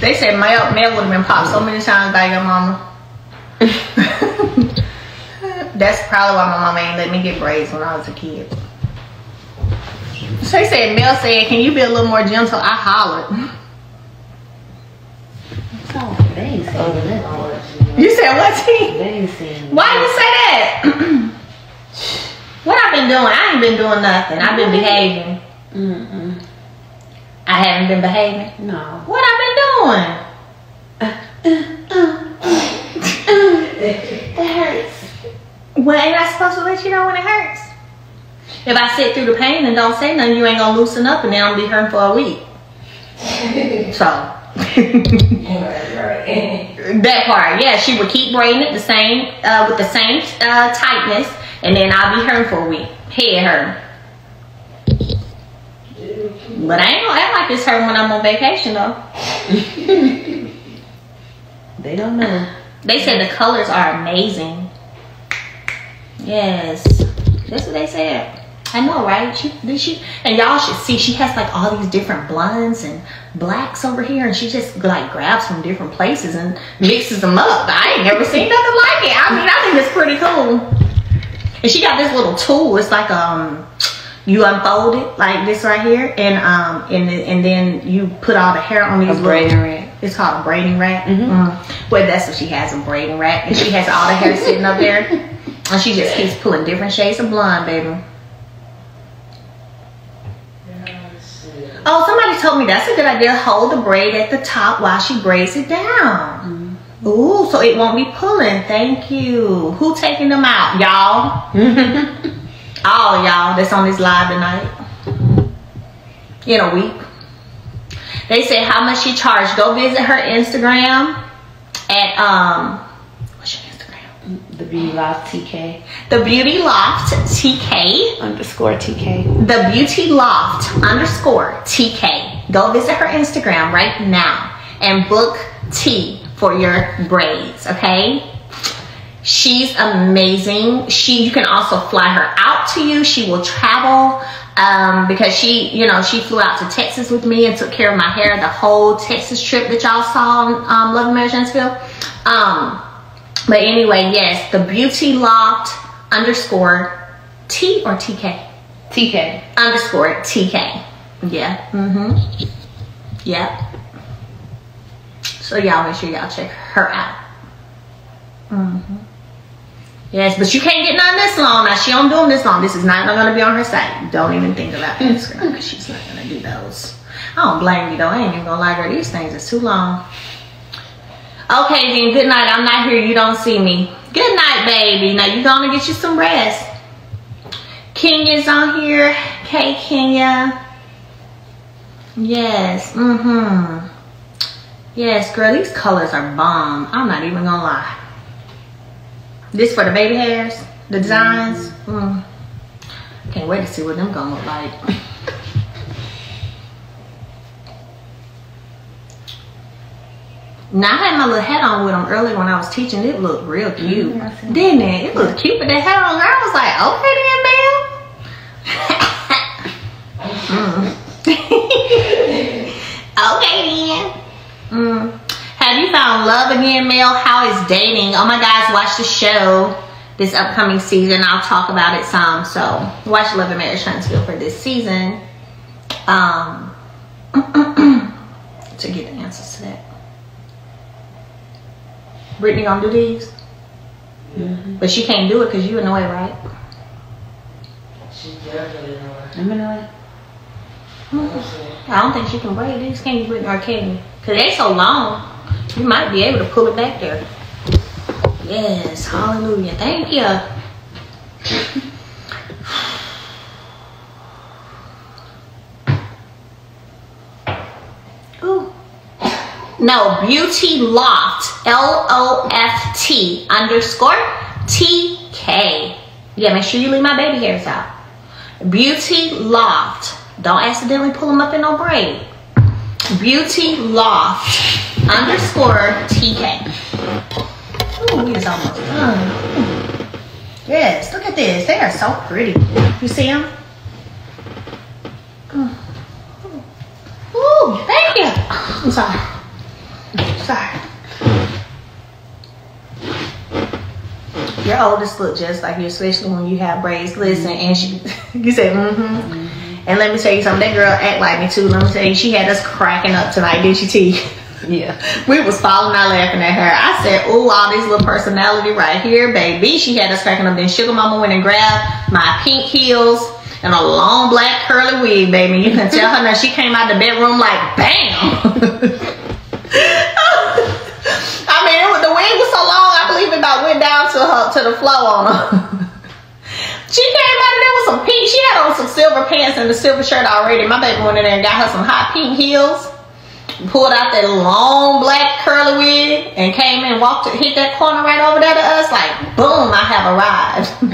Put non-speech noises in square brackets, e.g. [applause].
They said Mel, Mel would have been popped so many times by your mama. [laughs] That's probably why my mama ain't let me get braids when I was a kid. So they said, Mel said, can you be a little more gentle? I hollered. Oh, they ain't saying. You said what, T? They ain't saying Why you say that? what I've been doing? I ain't been doing nothing. I've been mm-hmm. behaving. Mm-mm. I haven't been behaving. No. What I've been doing? That hurts. Well, ain't I supposed to let you know when it hurts? If I sit through the pain and don't say nothing, you ain't gonna loosen up and then I'll be hurt for a week. So [laughs] that part, yeah, she would keep braiding it the same uh, with the same uh, tightness, and then I'll be hurt for a week. Head hurt. But I ain't gonna act like it's her when I'm on vacation though. [laughs] They don't know. They said the colors are amazing. Yes, that's what they said. I know, right? She, did she, and y'all should see. She has like all these different blondes and blacks over here, and she just like grabs from different places and mixes them up. I ain't never seen nothing like it. I mean, I think it's pretty cool. And she got this little tool. It's like um, you unfold it like this right here, and um, and and then you put all the hair on these A little- braiding rack. It's called a braiding rack. Mhm. Mm. Well, that's what she has a braiding rack, and she has all the hair sitting up there, [laughs] and she just keeps pulling different shades of blonde, baby. Oh, somebody told me that's a good idea. Hold the braid at the top while she braids it down. Ooh, so it won't be pulling. Thank you. Who taking them out? Y'all. [laughs] All y'all that's on this live tonight. In a week. They said how much she charged. Go visit her Instagram at um what's your Instagram? The Beauty Loft TK The Beauty Loft TK. underscore TK. The Beauty Loft underscore TK. Go visit her Instagram right now and book T for your braids, okay? She's amazing. She you can also fly her out to you. She will travel um, because she, you know, she flew out to Texas with me and took care of my hair the whole Texas trip that y'all saw on um, Love and Marriage Huntsville. Um, but anyway, yes, the Beauty Loft underscore T or TK TK. underscore TK. Yeah. Mm-hmm. Yep. So y'all make sure y'all check her out. Mm-hmm. Yes, but you can't get none this long. Now she don't do them this long. This is not gonna be on her site. Don't even think about Instagram because she's not gonna do those. I don't blame you though. I ain't even gonna lie, girl. These things is too long. Okay, then. Good night. I'm not here. You don't see me. Good night, baby. Now you gonna get you some rest. Kenya's on here. Okay, Kenya. Yes. Mm-hmm. Yes, girl, these colors are bomb. I'm not even gonna lie. This for the baby hairs, the designs. Mm. Can't wait to see what them gonna look like. Now I had my little hat on with them earlier when I was teaching. It looked real cute, Mhm, didn't it? It looked cute with that hat on. I was like, okay then, ma'am. [laughs] Mm. [laughs] okay then. Mm. Have you found love again, Mel? How is dating? Oh my guys, watch the show this upcoming season. I'll talk about it some. So watch Love and Marriage Huntsville for this season. Um, [clears throat] to get the answers to that. Brittany gonna do these, but she can't do it because you in the way, right? She definitely know. I'm gonna I don't think she can braid these. Can you, Brittany, or can you? Cause they so long, you might be able to pull it back there. Yes, hallelujah. Thank you. [sighs] No, Beauty Loft, L O F T underscore T K. Yeah, make sure you leave my baby hairs out. Beauty Loft. Don't accidentally pull them up in no braid. Beauty Loft underscore TK. Yes, look at this. They are so pretty. You see them? Ooh, thank you. I'm sorry. Sorry. Your oldest look just like you, especially when you have braids. Listen, and she, [laughs] you said, mm-hmm. Mm -hmm. And let me tell you something, that girl act like me too. Let me tell you, she had us cracking up tonight, didn't she, T? [laughs] Yeah. We was falling out laughing at her. I said, "Ooh, all this little personality right here, baby." She had us cracking up. Then Sugar Mama went and grabbed my pink heels and a long black curly wig, baby. You can tell her now. She came out the bedroom like, bam. [laughs] I mean, was, the wig was so long. I believe it about went down to her to the floor on her. [laughs] she came out and there was some pink. She had on some silver pants and the silver shirt already. My baby went in there and got her some hot pink heels. Pulled out that long black curly wig and came and walked hit that corner right over there to us like boom, I have arrived. [laughs]